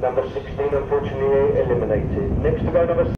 Number 16 unfortunately eliminated. Next to go number